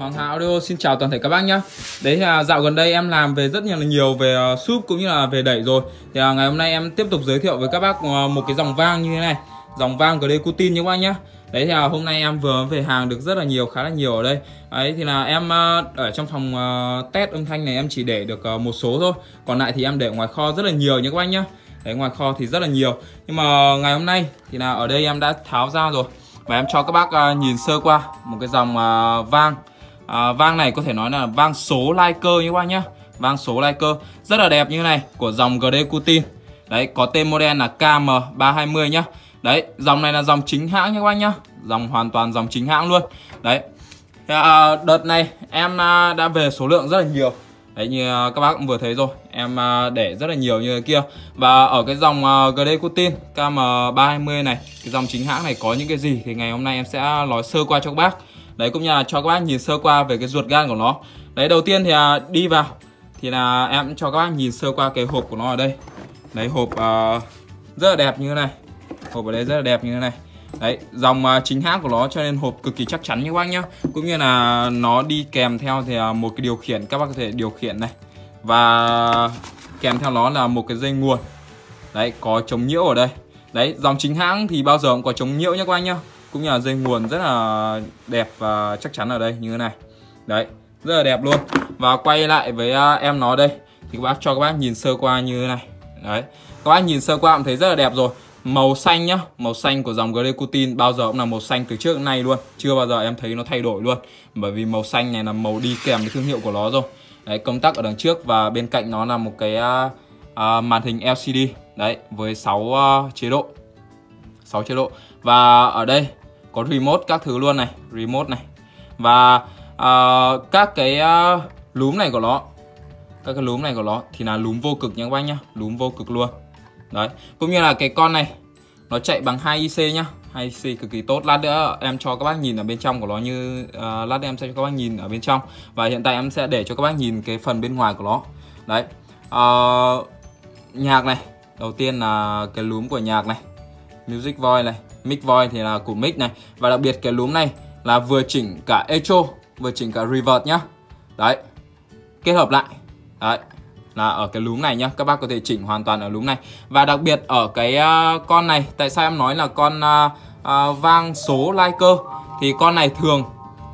Hoàng Hà Audio xin chào toàn thể các bác nhé Đấy là dạo gần đây em làm về rất nhiều là nhiều về uh, súp cũng như là về đẩy rồi. Thì à, ngày hôm nay em tiếp tục giới thiệu với các bác uh, một cái dòng vang như thế này. Dòng vang GD Cutin nhé các bác nhé Đấy thì hôm nay em vừa về hàng được rất là nhiều, khá là nhiều ở đây. Đấy thì là em uh, ở trong phòng uh, test âm thanh này em chỉ để được uh, một số thôi. Còn lại thì em để ngoài kho rất là nhiều nhé các bác nhé Đấy ngoài kho thì rất là nhiều. Nhưng mà ngày hôm nay thì là ở đây em đã tháo ra rồi. Và em cho các bác uh, nhìn sơ qua một cái dòng uh, vang à, Vang này có thể nói là vang số like cơ như các bác nhá Vang số like cơ Rất là đẹp như thế này Của dòng GD Cutin Đấy có tên model là KM320 nhá. Đấy dòng này là dòng chính hãng nhá các bác nhá. Dòng hoàn toàn dòng chính hãng luôn. Đấy. À, Đợt này em à, đã về số lượng rất là nhiều. Đấy như à, các bác cũng vừa thấy rồi. Em à, để rất là nhiều như thế kia. Và ở cái dòng GD Cutin KM320 này Cái dòng chính hãng này có những cái gì Thì ngày hôm nay em sẽ nói sơ qua cho các bác. Đấy cũng như là cho các bác nhìn sơ qua về cái ruột gan của nó. Đấy đầu tiên thì à, đi vào. Thì là em cho các bác nhìn sơ qua cái hộp của nó ở đây. Đấy hộp à, rất là đẹp như thế này. Hộp ở đây rất là đẹp như thế này. Đấy dòng à, chính hãng của nó cho nên hộp cực kỳ chắc chắn như các bác nhá. Cũng như là nó đi kèm theo thì à, một cái điều khiển các bác có thể điều khiển này. Và kèm theo nó là một cái dây nguồn. Đấy có chống nhiễu ở đây. Đấy dòng chính hãng thì bao giờ cũng có chống nhiễu nhá các bác nhá cũng như là dây nguồn rất là đẹp và chắc chắn ở đây như thế này. Đấy rất là đẹp luôn. Và quay lại với à, em nó đây thì các bác cho các bác nhìn sơ qua như thế này. Đấy các bác nhìn sơ qua cũng thấy rất là đẹp rồi. Màu xanh nhá màu xanh của dòng Glecutin bao giờ cũng là màu xanh từ trước đến nay luôn. Chưa bao giờ em thấy nó thay đổi luôn bởi vì màu xanh này là màu đi kèm với thương hiệu của nó rồi. Đấy công tắc ở đằng trước và bên cạnh nó là một cái uh, uh, màn hình LCD đấy với 6 uh, chế độ. 6 chế độ. Và ở đây có remote các thứ luôn này remote này. Và uh, các cái uh, lúm này của nó các cái lúm này của nó thì là lúm vô cực nha các bác nhá lúm vô cực luôn. Đấy cũng như là cái con này nó chạy bằng 2 IC nhá. 2 IC cực kỳ tốt lát nữa em cho các bác nhìn ở bên trong của nó như uh, lát nữa em sẽ cho các bác nhìn ở bên trong. Và hiện tại em sẽ để cho các bác nhìn cái phần bên ngoài của nó. Đấy uh, nhạc này đầu tiên là cái lúm của nhạc này music voice này mic voice thì là của mic này. Và đặc biệt cái lúm này là vừa chỉnh cả echo vừa chỉnh cả reverb nhá. Đấy kết hợp lại. Đấy là ở cái lúm này nhá. Các bác có thể chỉnh hoàn toàn ở lúm này. Và đặc biệt ở cái uh, con này tại sao em nói là con uh, uh, vang số lai cơ thì con này thường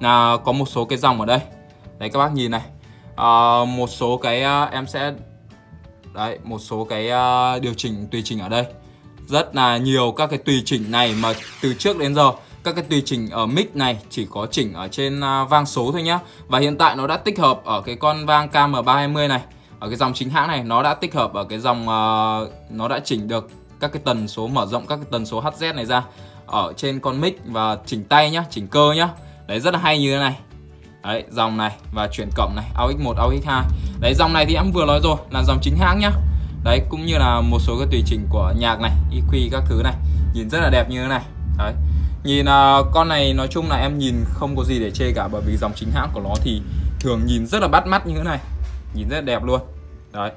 là có một số cái dòng ở đây. Đấy các bác nhìn này. Uh, một số cái uh, em sẽ đấy một số cái uh, điều chỉnh tùy chỉnh ở đây rất là nhiều các cái tùy chỉnh này mà từ trước đến giờ các cái tùy chỉnh ở mic này chỉ có chỉnh ở trên à, vang số thôi nhá. Và hiện tại nó đã tích hợp ở cái con vang KM320 này ở cái dòng chính hãng này nó đã tích hợp ở cái dòng uh, nó đã chỉnh được các cái tần số mở rộng các cái tần số HZ này ra ở trên con mic và chỉnh tay nhá chỉnh cơ nhá. Đấy rất là hay như thế này. Đấy dòng này và chuyển cộng này AUX1 AUX2 đấy dòng này thì em vừa nói rồi là dòng chính hãng nhá đấy cũng như là một số cái tùy chỉnh của nhạc này EQ các thứ này nhìn rất là đẹp như thế này. Đấy. Nhìn uh, con này nói chung là em nhìn không có gì để chê cả bởi vì dòng chính hãng của nó thì thường nhìn rất là bắt mắt như thế này. Nhìn rất là đẹp luôn. Đấy.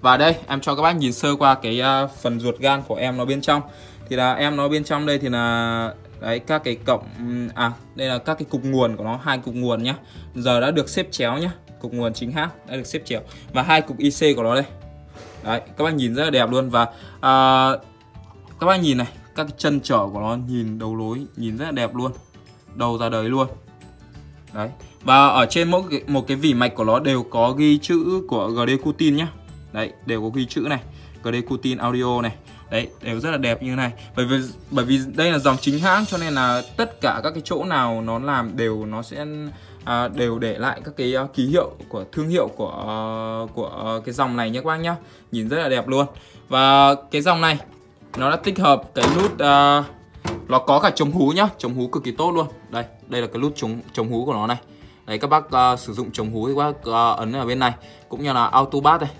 Và đây em cho các bác nhìn sơ qua cái uh, phần ruột gan của em nó bên trong. Thì là em nó bên trong đây thì là đấy các cái cộng à đây là các cái cục nguồn của nó hai cục nguồn nhá. Giờ đã được xếp chéo nhá cục nguồn chính hãng đã được xếp chéo. Và hai cục IC của nó đây đấy các bác nhìn rất là đẹp luôn. Và à, các bác nhìn này các chân trở của nó nhìn đầu lối nhìn rất là đẹp luôn. Đầu ra đời luôn. Đấy. Và ở trên mỗi cái, một cái vỉ mạch của nó đều có ghi chữ của GD Cutin nhá. Đấy đều có ghi chữ này. GD Cutin audio này đấy đều rất là đẹp như thế này. Bởi vì bởi vì đây là dòng chính hãng cho nên là tất cả các cái chỗ nào nó làm đều nó sẽ à, đều để lại các cái uh, ký hiệu của thương hiệu của uh, của uh, cái dòng này nhé các bác nhá. Nhìn rất là đẹp luôn. Và cái dòng này nó đã tích hợp cái nút uh, nó có cả chống hú nhá. Chống hú cực kỳ tốt luôn. Đây đây là cái nút chống chống hú của nó này. Đấy các bác uh, sử dụng chống hú thì các bác uh, ấn ở bên này. Cũng như là auto bass đây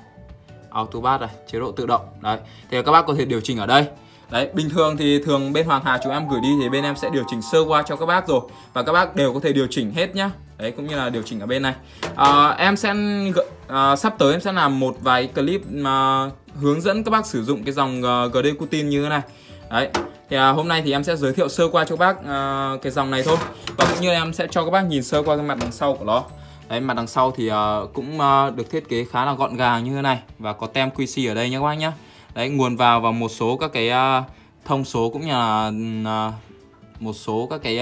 auto Bát này chế độ tự động. Đấy thì các bác có thể điều chỉnh ở đây. Đấy, bình thường thì thường bên Hoàng Hà chúng em gửi đi thì bên em sẽ điều chỉnh sơ qua cho các bác rồi. Và các bác đều có thể điều chỉnh hết nhá. Đấy, cũng như là điều chỉnh ở bên này. À, Em sẽ à, sắp tới em sẽ làm một vài clip mà hướng dẫn các bác sử dụng cái dòng à, uh, GD Cutin như thế này. Đấy thì à, hôm nay thì em sẽ giới thiệu sơ qua cho các bác à, cái dòng này thôi. Và cũng như em sẽ cho các bác nhìn sơ qua cái mặt đằng sau của nó đấy mặt đằng sau thì uh, cũng uh, được thiết kế khá là gọn gàng như thế này và có tem QC ở đây nhé các bác nhé. Đấy nguồn vào và một số các cái uh, thông số cũng như là uh, một số các cái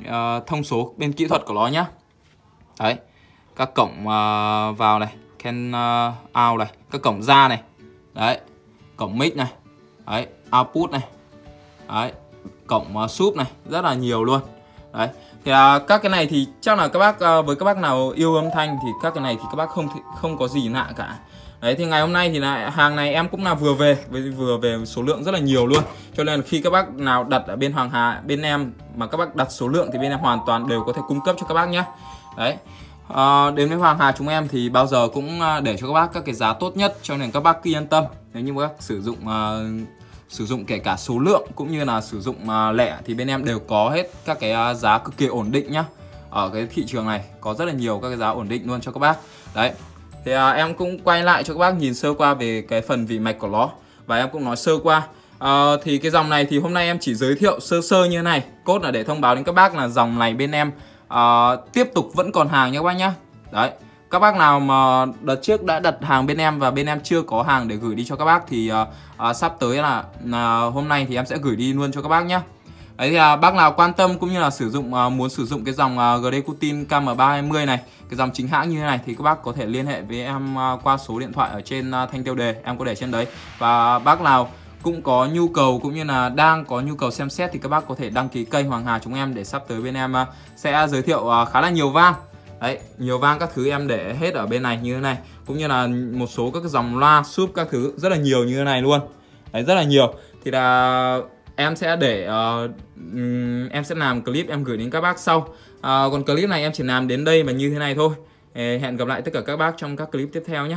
uh, thông số bên kỹ thuật của nó nhá đấy các cổng uh, vào này can uh, out này các cổng ra này. Đấy cổng mic này. Đấy output này. Đấy cổng uh, sub này rất là nhiều luôn đấy thì à, các cái này thì chắc là các bác à, với các bác nào yêu âm thanh thì các cái này thì các bác không không có gì lạ cả Đấy thì ngày hôm nay thì lại hàng này em cũng là vừa về vừa về số lượng rất là nhiều luôn. Cho nên khi các bác nào đặt ở bên Hoàng Hà bên em mà các bác đặt số lượng thì bên em hoàn toàn đều có thể cung cấp cho các bác nhé. Đấy. À, đến với Hoàng Hà chúng em thì bao giờ cũng ờ, để cho các bác các cái giá tốt nhất cho nên các bác cứ yên tâm nếu như các bác sử dụng uh, sử dụng kể cả số lượng cũng như là sử dụng à, lẻ thì bên em đều có hết các cái à, giá cực kỳ ổn định nhá. Ở cái thị trường này có rất là nhiều các cái giá ổn định luôn cho các bác. Đấy. Thì à, em cũng quay lại cho các bác nhìn sơ qua về cái phần vị mạch của nó. Và em cũng nói sơ qua. À, thì cái dòng này thì hôm nay em chỉ giới thiệu sơ sơ như thế này. Cốt là để thông báo đến các bác là dòng này bên em à, tiếp tục vẫn còn hàng nha các bác nhá. Đấy các bác nào mà đợt trước đã đặt hàng bên em và bên em chưa có hàng để gửi đi cho các bác thì uh, uh, sắp tới là, uh, hôm nay thì em sẽ gửi đi luôn cho các bác nhé Đấy thì à, bác nào quan tâm cũng như là sử dụng à, muốn sử dụng cái dòng à, GD Cutin KM320 này, cái dòng chính hãng như thế này thì các bác có thể liên hệ với em à, qua số điện thoại ở trên à, thanh tiêu đề em có để trên đấy. Và bác nào cũng có nhu cầu cũng như là đang có nhu cầu xem xét thì các bác có thể đăng ký kênh Hoàng Hà chúng em để sắp tới bên em à, sẽ giới thiệu à, khá là nhiều vang. Đấy, nhiều vang các thứ em để hết ở bên này như thế này. Cũng như là một số các dòng loa, súp các thứ rất là nhiều như thế này luôn. Đấy, rất là nhiều. Thì là em sẽ để uh, em sẽ làm clip em gửi đến các bác sau. Uh, còn clip này em chỉ làm đến đây và như thế này thôi. Hẹn gặp lại tất cả các bác trong các clip tiếp theo nhé